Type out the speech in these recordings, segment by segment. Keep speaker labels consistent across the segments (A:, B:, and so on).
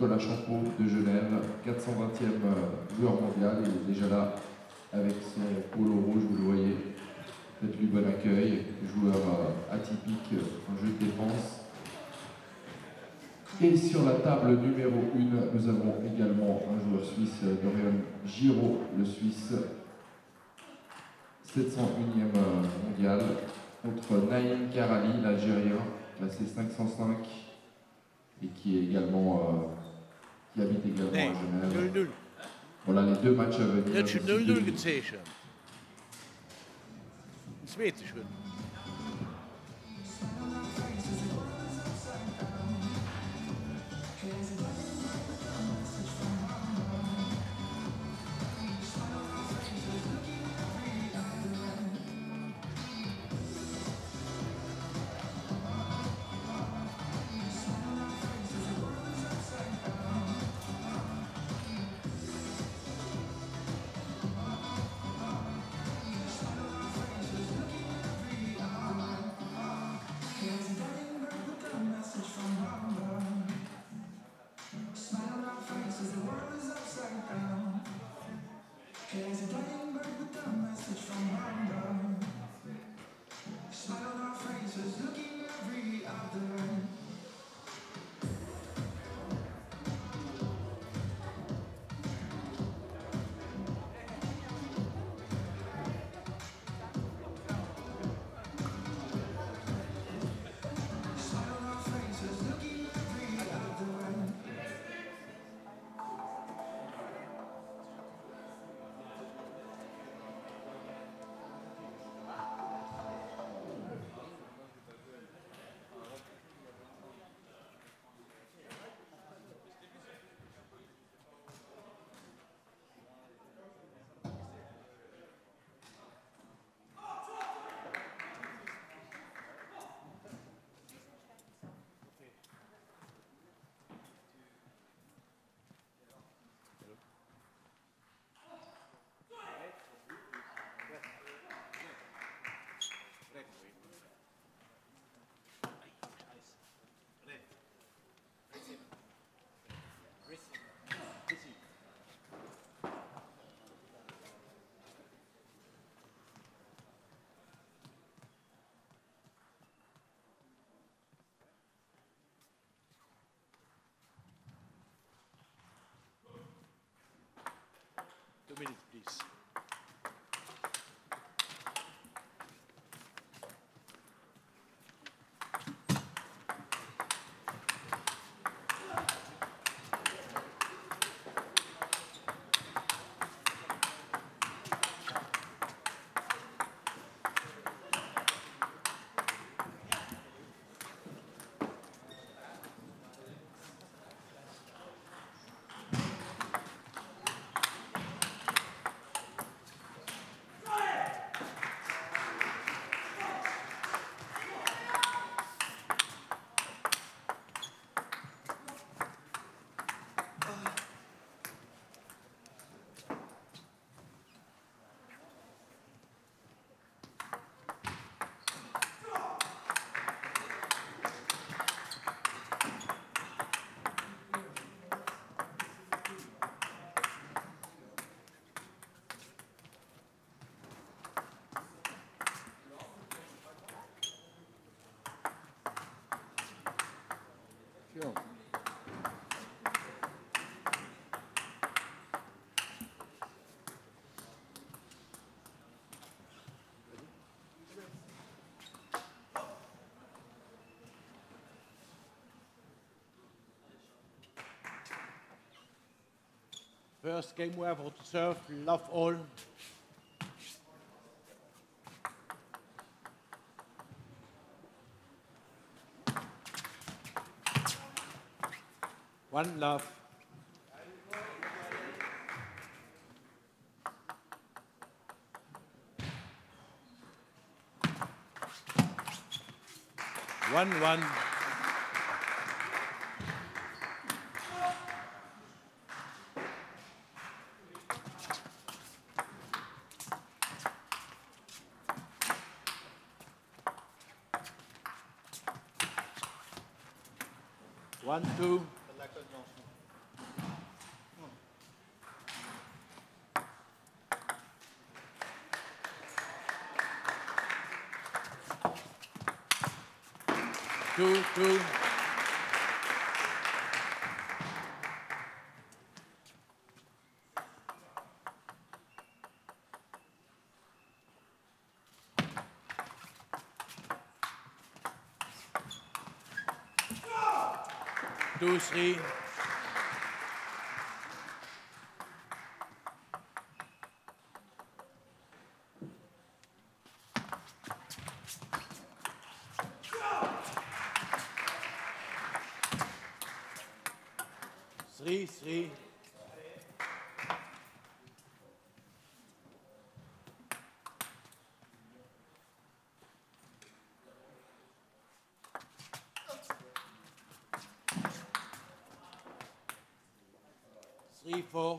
A: Nicolas Champeau de Genève, 420e joueur mondial. Il est déjà là avec son polo rouge, vous le voyez. Faites-lui bon accueil. Joueur euh, atypique en jeu de défense. Et sur la table numéro 1, nous avons également un joueur suisse, Dorian Giraud, le Suisse, 701e mondial, contre Naïm Karali, l'Algérien, classé 505, et qui est également euh, qui habite également nee, à Genève. 0 -0. Voilà les deux matchs à venir.
B: 0 -0 gezeichen. Zweite Schritt. Gezeten. Zweite schon. Two please. First game we have to serve, love all. One love. One one. One two. Two, three. Three, three. Three, four.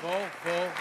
B: Four, four.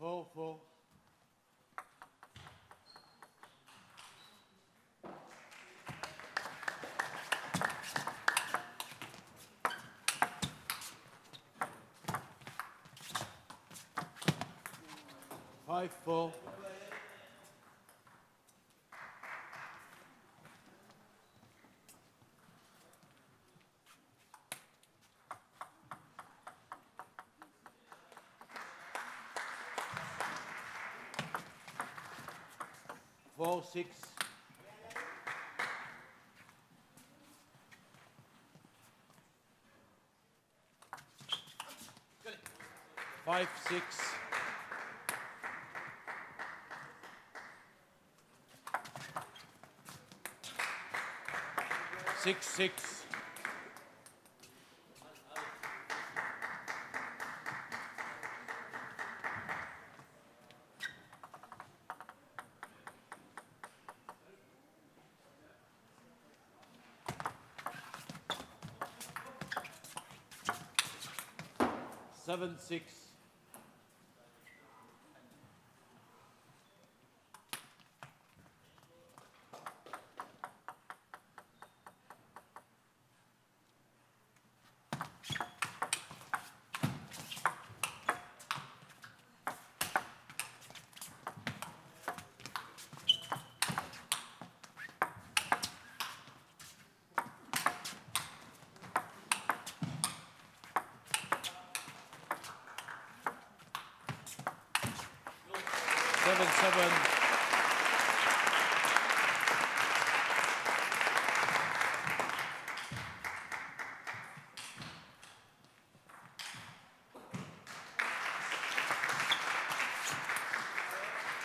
B: Four, four. Five, four. Six. Five, six. Six, six. 7 6 Seven.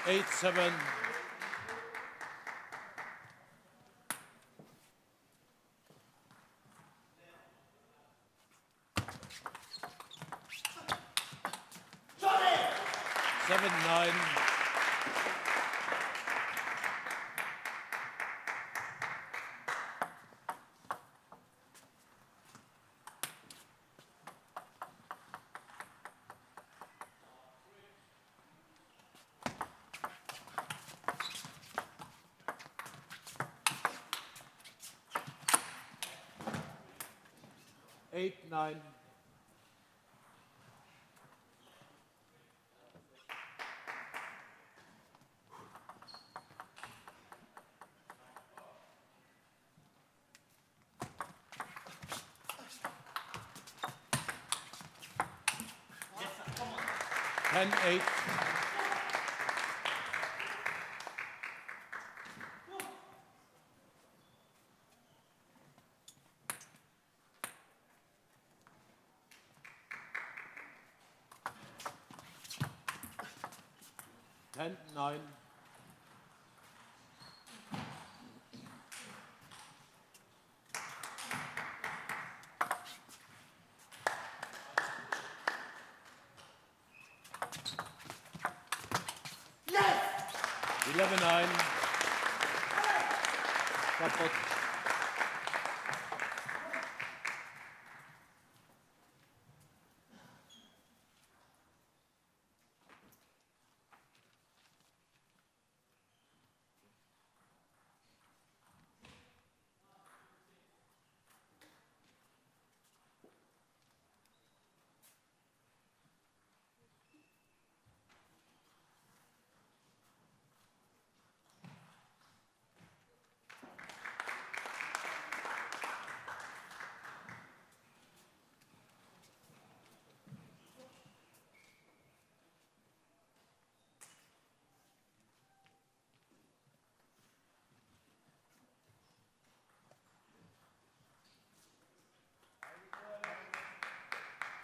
B: Eight. Seven, nine. Eight, nine. Ten, eight. Ten, nine.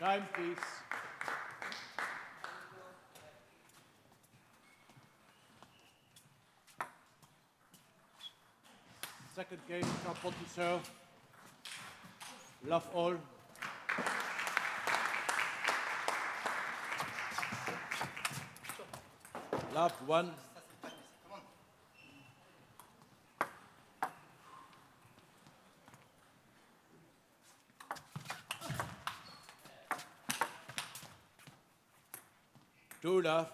B: Time, please. Second game, Kaputt to serve. Love all. Love one. Love.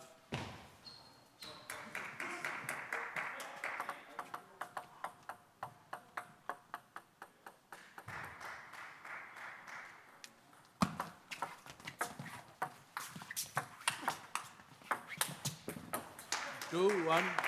B: Two, one.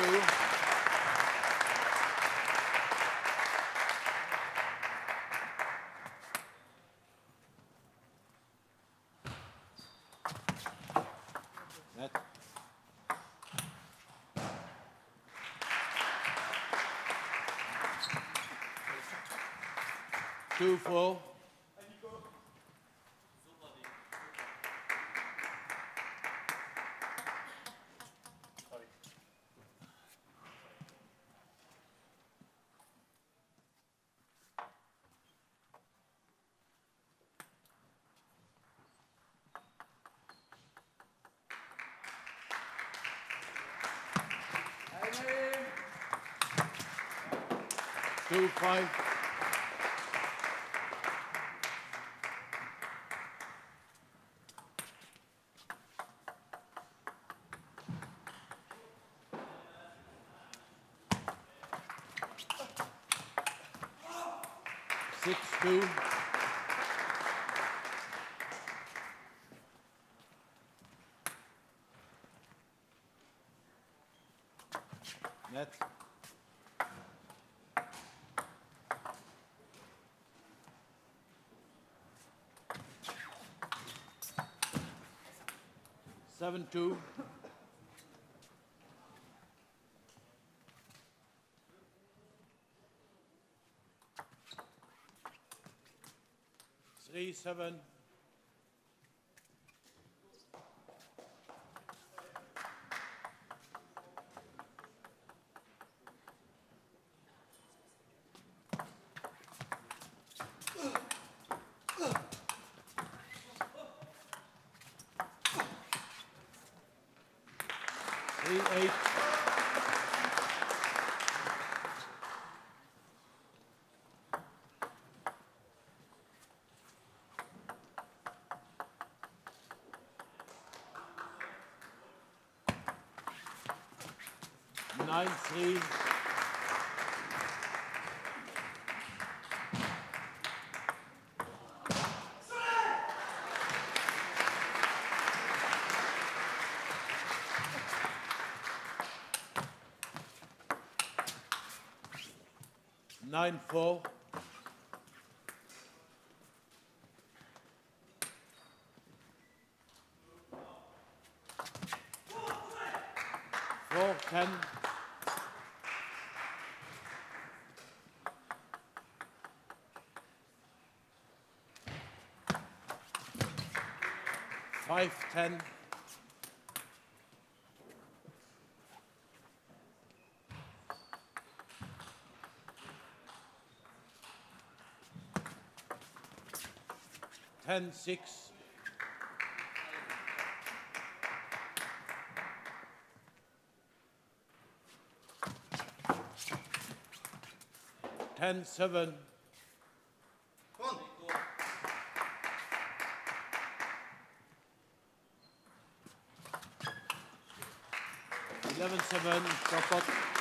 B: Three, two. Net. Four. Five. Six, two. Net. Seven, two. Three, seven. Eight. Nine, three. nine four. Four ten. Five ten. Ten six. Ten seven. Eleven seven. It.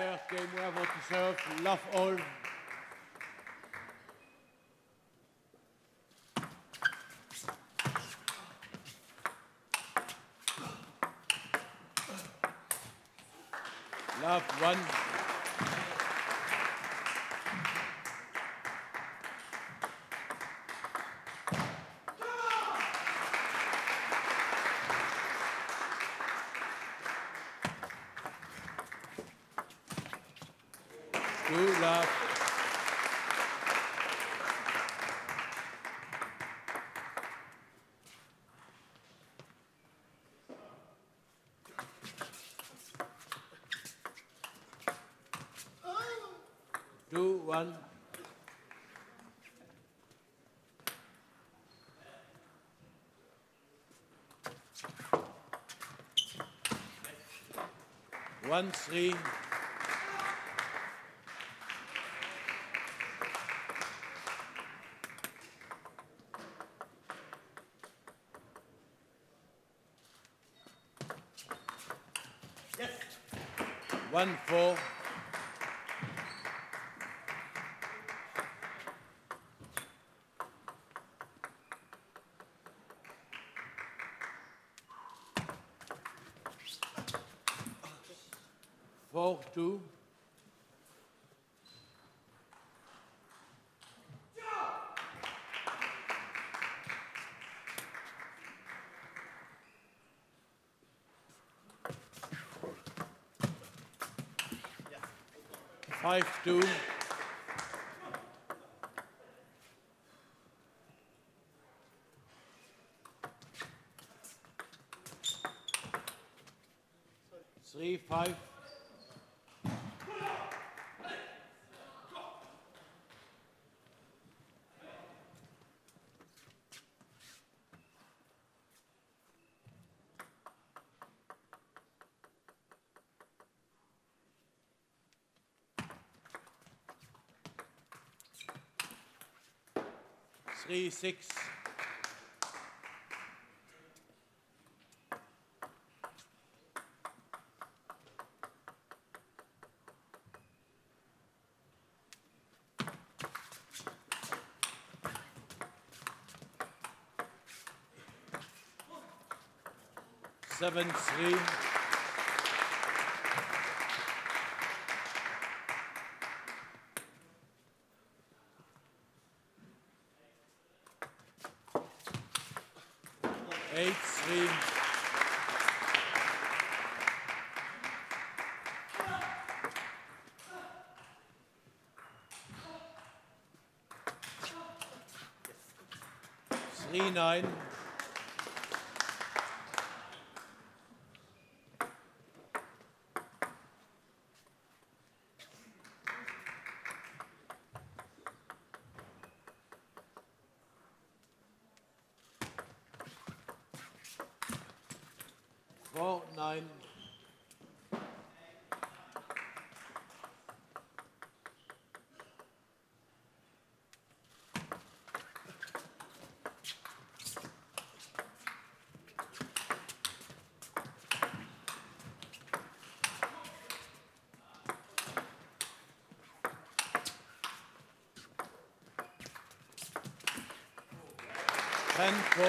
B: Serve game where to serve. Love all. Love one. Two love. Two one. One three. One four. Four two. Five two. Three five. Three six. Seven three. E9 tempo.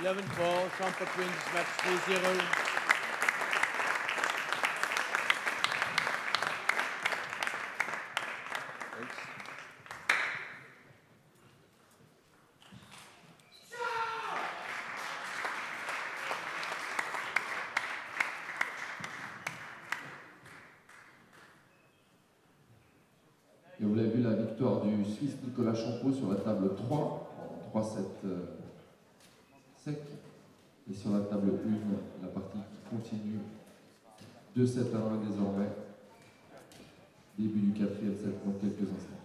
B: Eleven four, Champod wins, match
A: 3-0. Victoire du Suisse Nicolas Champeau sur la table 3, en 3-7 euh, sec. Et sur la table 1, la partie qui continue 2-7 à 1 désormais. Début du quatrième set dans quelques instants.